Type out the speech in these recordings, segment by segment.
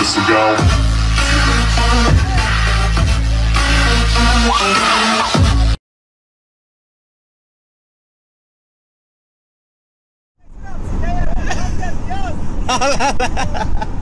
this ago. Ha ha ha ha!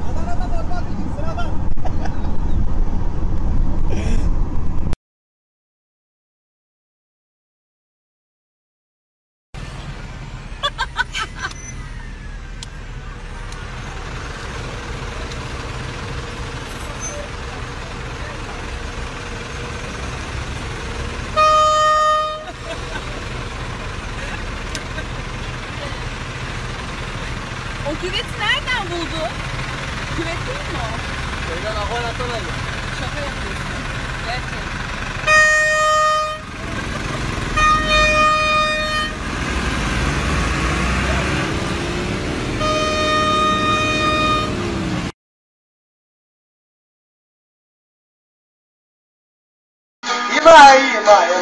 baymayo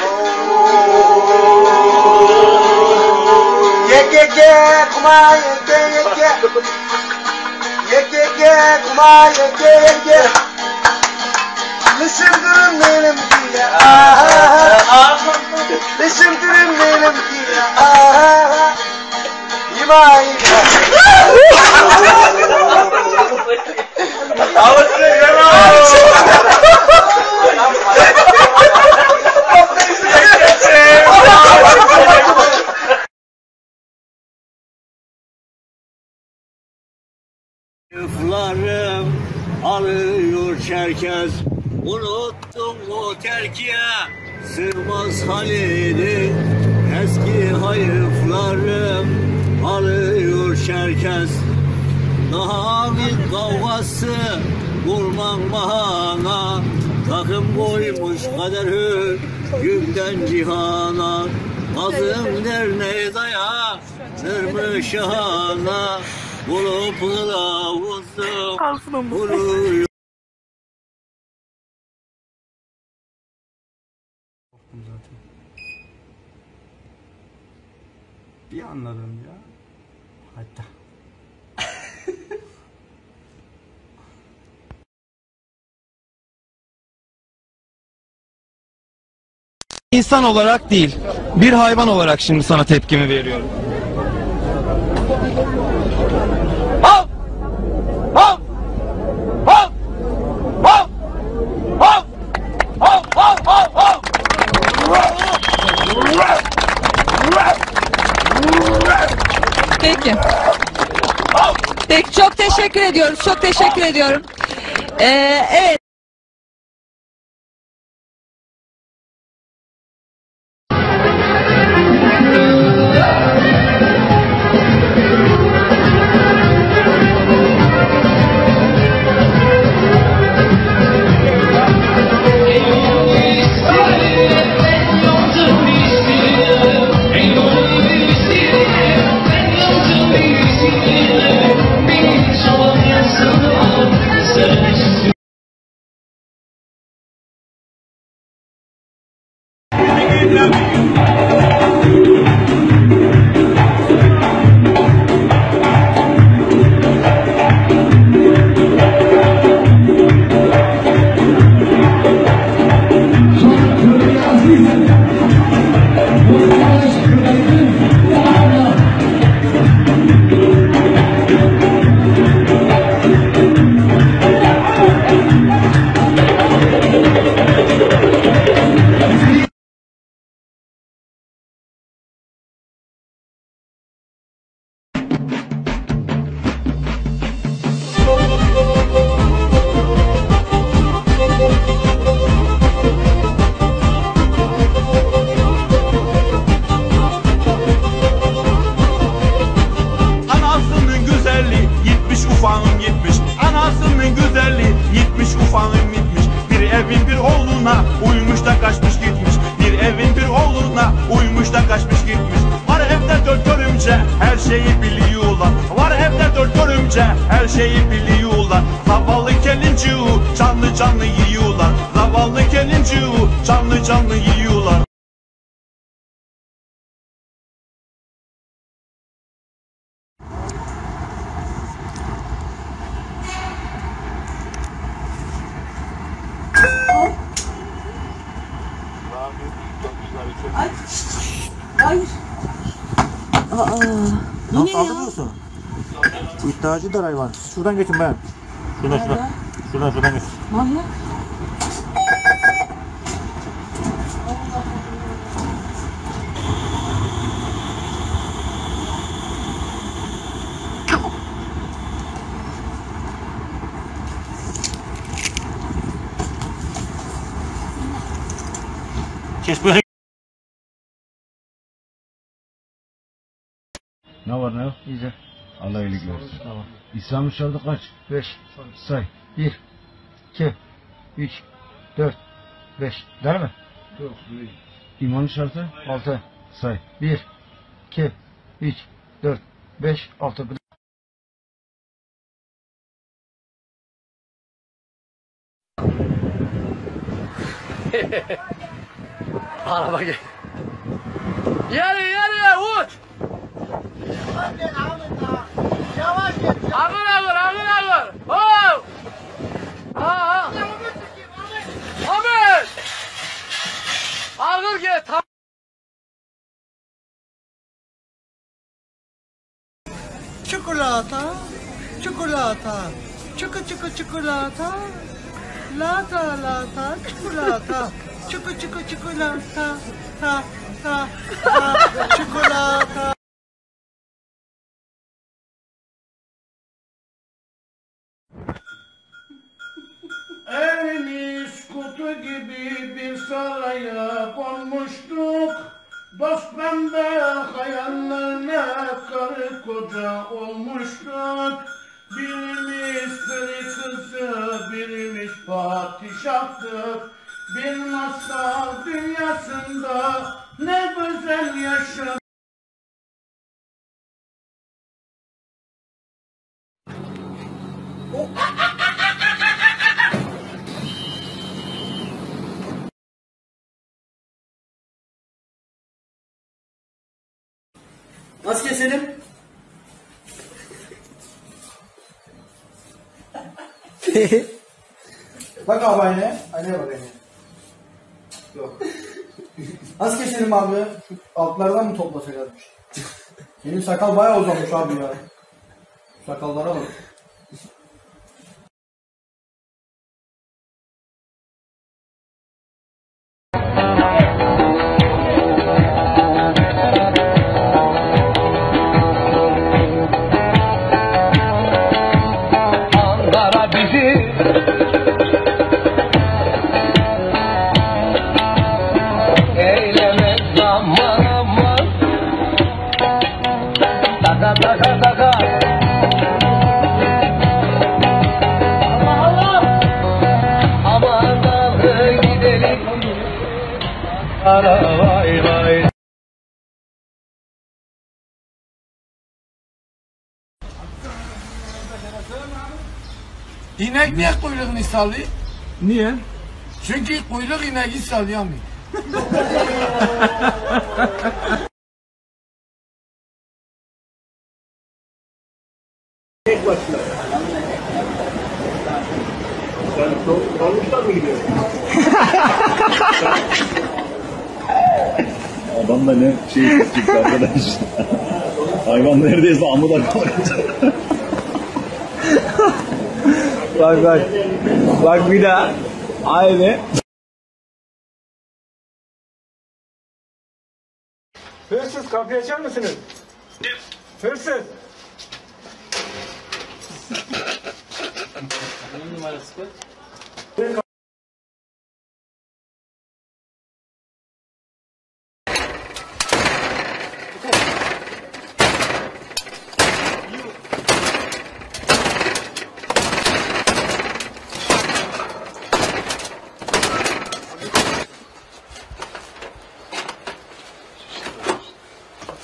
yekeke kuma yeke yeke yekeke kuma yeke yeke Lışımdırın benim diye Lışımdırın benim diye İma ima ima Zayıflarım alıyor çerkez. Unuttum o terkiye. Sığmaz halini Eski hayıflarım alıyor çerkez Bir kavgası Vurman bahana Takım koymuş kader Günden cihana Azım derneğe daya Sırmı şahana Bulup kılavuzum Vuruyor Bir anladım ya. Hatta. İnsan olarak değil, bir hayvan olarak şimdi sana tepkimi veriyorum. Hav! Hav! Hav! Hav! Hav! Hav! Hav! Hav! Hav! Peki. Peki çok teşekkür ediyoruz. Çok teşekkür ediyorum. Ee, evet. canlı yiyorlar Zavallı gelinciğu canlı canlı yiyorlar Ay. Ay. Aa. Bu ne ya? Saldırıyorsun. İddiacı da hayvan. Şuradan geçin ben. Şuradan şuradan. Şuradan şuradan geç. Manyak. Geç böyle. Ne var ne yok? İyice. Allah iyilik versin. Tamam. İslam'ın şartı kaç? Beş. Say. Bir. iki, Üç. Dört. Beş. Değil mi? Yok. İmanın şartı? Altı. Say. Bir. iki, Üç. Dört. Beş. Altı. Araba gel. Ağır ağır ağır ağır. Ha ha. Ahmet. Ağır gel. Çikolata, çikolata, çuku çuku çikolata, lata lata, çikolata, çuku çuku çikolata, ta ta ta, çikolata. Evimiz kutu gibi bir saraya konmuştuk. Dost bende hayallerine karı koca olmuştuk. Birimiz peri kızı, birimiz padişahtık. Bir masal dünyasında ne güzel yaşadık. Nasıl keselim? bak abi aynaya. Aynaya bak aynaya. Yok. Nasıl keselim abi? Altlardan mı toplasak azmış? Benim sakal bayağı uzamış abi ya. Sakallara bak. İnek niye kuyruğunu sallıyor? Niye? Çünkü kuyruk ineği sallayamıyor. Adam da ne şey çıktı arkadaş. Hayvan neredeyse amuda kalkacak. Bak bak. Bak bir daha. Aynı. Hırsız kapıyı açar mısınız? Hırsız. Ne numarası bu?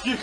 you,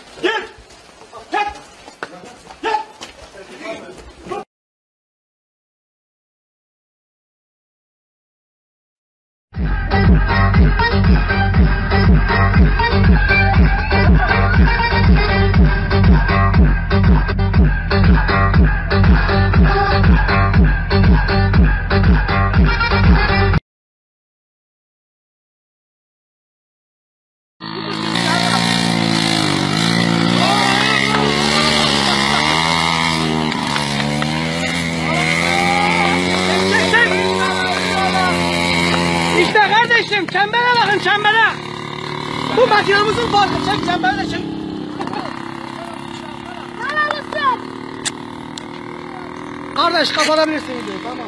Bu makinemizin farkı. Çek çembere de çek. Kardeş kapatabilirsin diyor tamam.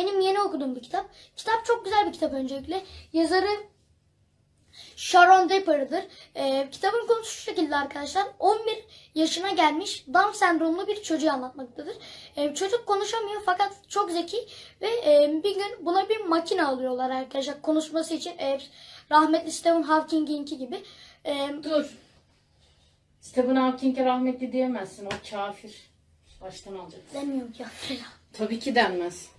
Benim yeni okuduğum bir kitap. Kitap çok güzel bir kitap öncelikle. Yazarı Sharon Draper'dır. Ee, kitabın konusu şu şekilde arkadaşlar. 11 yaşına gelmiş Down sendromlu bir çocuğu anlatmaktadır. Ee, çocuk konuşamıyor fakat çok zeki ve e, bir gün buna bir makine alıyorlar arkadaşlar konuşması için. Ee, rahmetli Stephen Hawking'inki gibi. Ee, Dur. Stephen Hawking'e rahmetli diyemezsin. O kafir. Baştan alacaksın. Demiyorum kafir. Tabii ki denmez.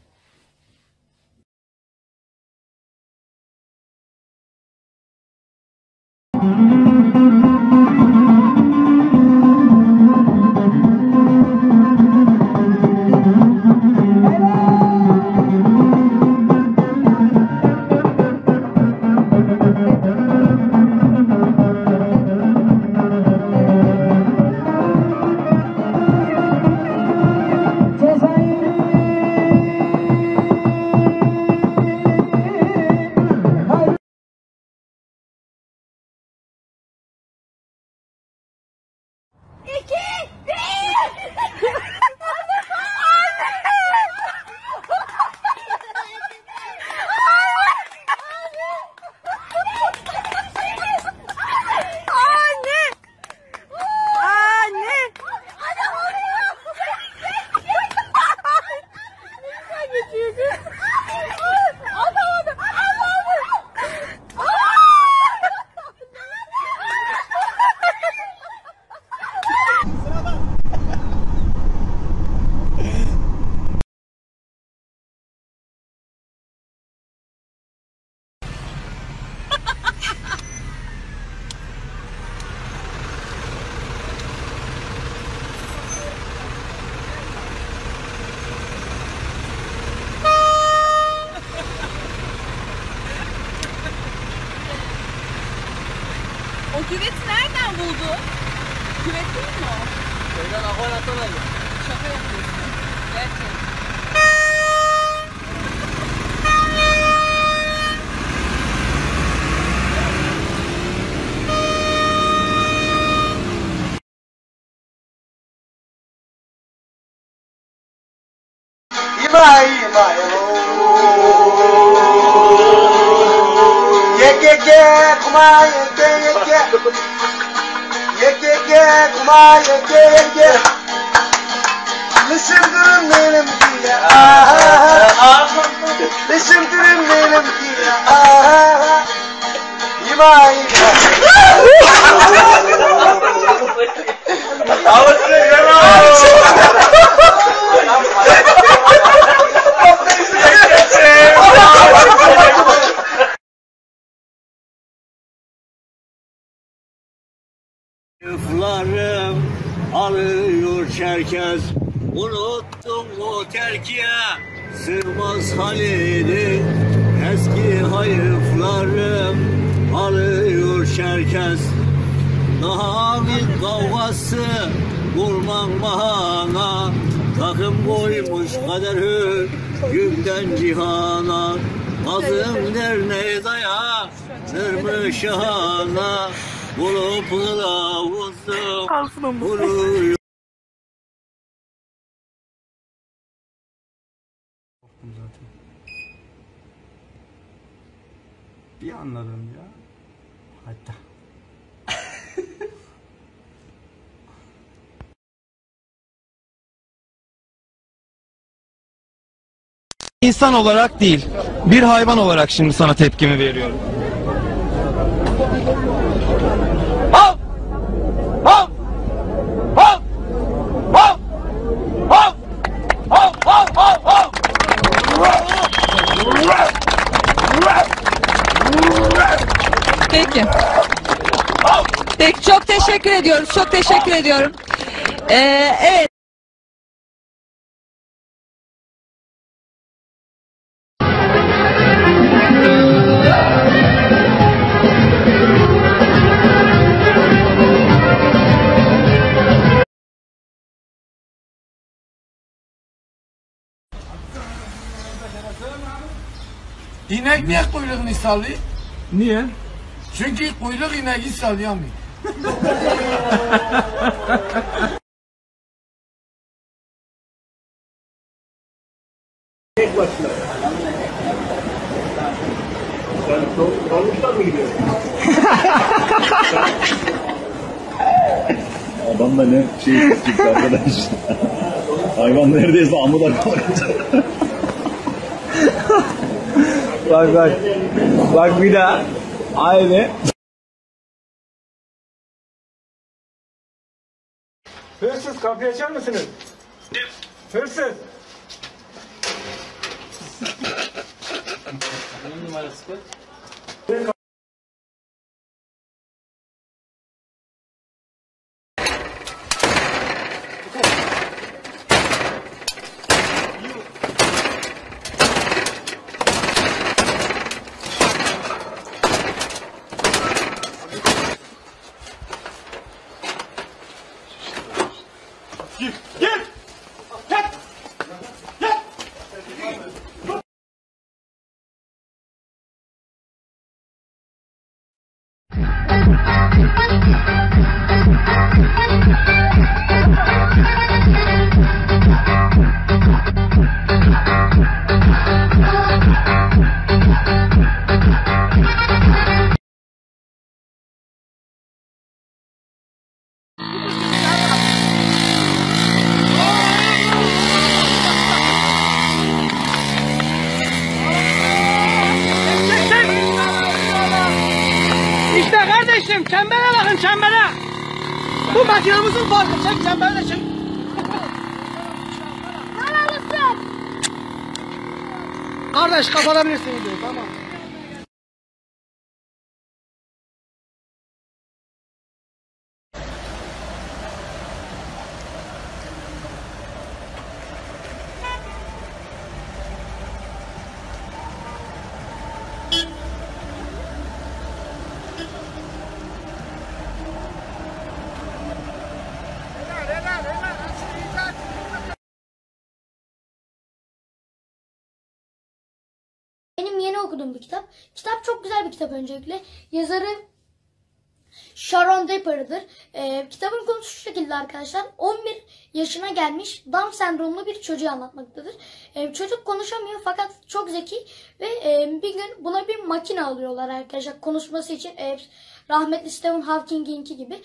Buldu? Küvet değil mi o? Şeyden aparattan aldım. Şaka yapıyorsun. Gerçekten. Ima ima Yekeke kuma yeke yeke kuma yeke yeke Lışındırın benim diye. Ah Lışındırın benim diye. Ah İma ima Zayıflarım alıyor çerkez. Unuttum o terkiye. Sığmaz halini Eski hayıflarım. Alıyor çerkez. Daha bir kavgası Vurman bahana. Takım koymuş kader hükümden cihana. Azım derneğe dayanır şahana Bulup kılavuzum vuruyor Bir anladım ya. Hatta. İnsan olarak değil, bir hayvan olarak şimdi sana tepkimi veriyorum. Peki. Peki çok teşekkür ediyoruz. Çok teşekkür ediyorum. Ee, evet. İnek niye kuyruğunu sallıyor? Niye? Çünkü kuyruk ineği sallayamıyor. Tek başına. Sen dol- dolmuştan mı gidiyorsun? Adam da ne şey çıktı arkadaş. Hayvan neredeyse amuda kalkacak. Bak bak. Bak bir daha. Aynı. Hırsız kapıyı açar mısınız? Hırsız. Ne numarası kaç? Kardeşim çembere bakın çembere. Bu makinamızın farkı. Çek çembere de çek. Kardeş kapatabilirsin videoyu tamam. Benim yeni okuduğum bir kitap. Kitap çok güzel bir kitap öncelikle. Yazarı Sharon Draper'dır. Ee, kitabın konusu şu şekilde arkadaşlar. 11 yaşına gelmiş Down sendromlu bir çocuğu anlatmaktadır. Ee, çocuk konuşamıyor fakat çok zeki ve e, bir gün buna bir makine alıyorlar arkadaşlar konuşması için. Ee, rahmetli Stephen Hawking'inki gibi.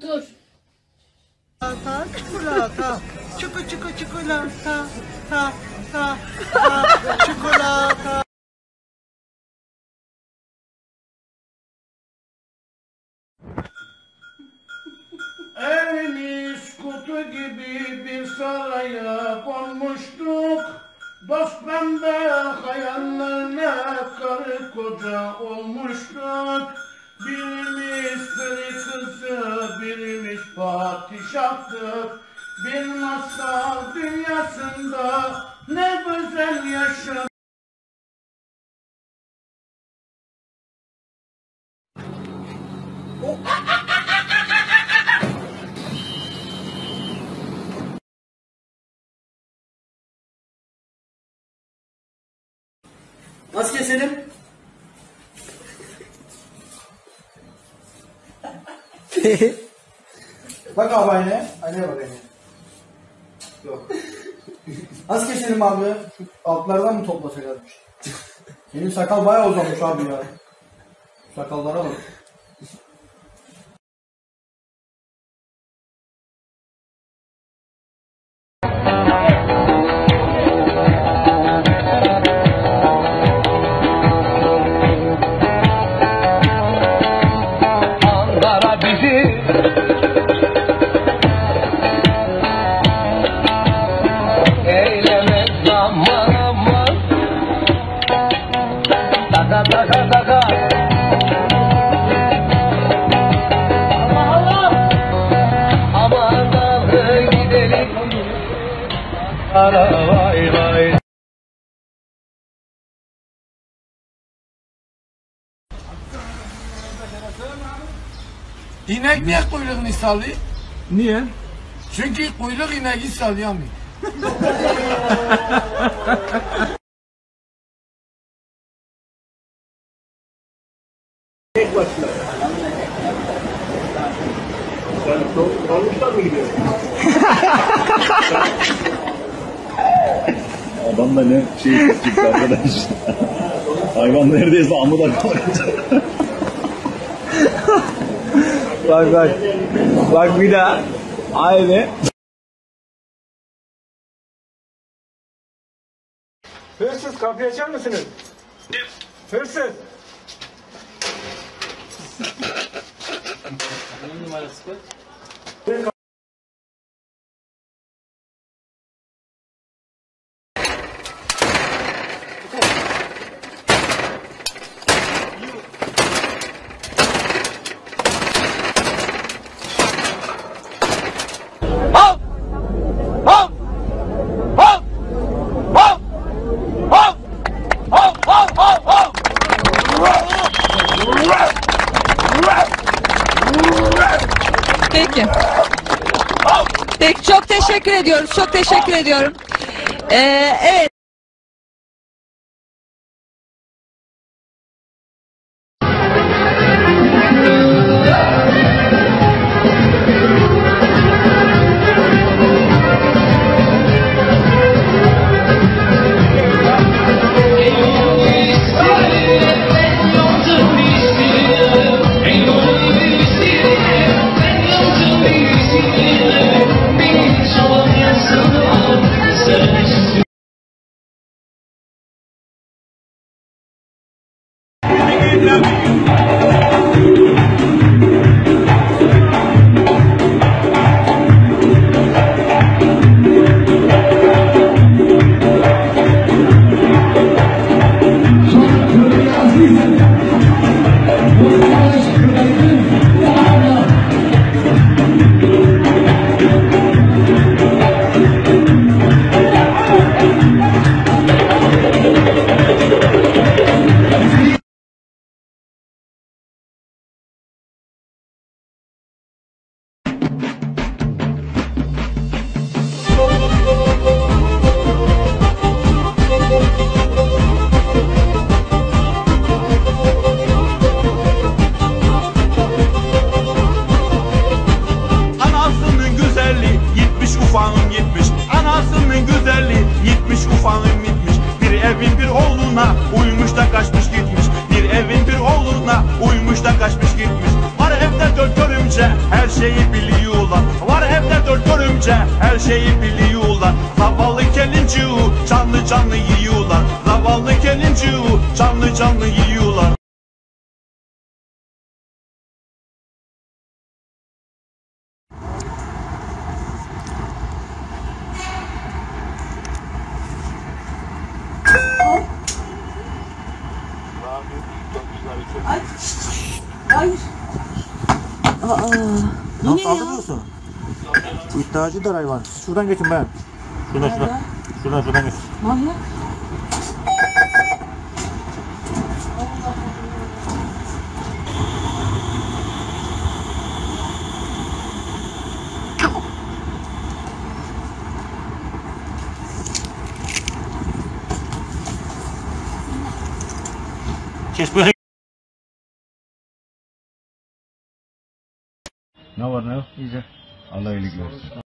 Dur. Çikolata. Çiku çiku çikolata. Ta ta ta. Çikolata. Evimiz kutu gibi bir saraya konmuştuk. Dost bende hayallerine karı koca olmuştuk. Birimiz peri kızı, birimiz padişahtık. Bir masal dünyasında ne güzel yaşadık. Nasıl keselim? bak abi aynaya. Aynaya bak aynaya. Yok. Nasıl keselim abi? Altlardan mı toplasak azmış? Benim sakal bayağı uzamış abi ya. Sakallara bak. Sallıyor? Niye? Çünkü kuyruk ineği sallayamıyor. Tek başına. Sen dol- dolmuştan mı gidiyorsun? Adam da ne şey çıktı arkadaş. Hayvan neredeyse amuda kalkacak. Bak bak. Bak bir daha. Aynı. Hırsız kapıyı açar mısınız? Hırsız. Ne numarası bu? Teşekkür ediyoruz. Çok teşekkür ediyorum. Ee, evet. Não salta disso. Ita ajuda lá, Ivan. Şuradan geçin ben. Şuradan şuradan. Şuradan şuradan geç. Mahya. Kes böyle. Ne var ne yok? İyice. Allah iyilik versin.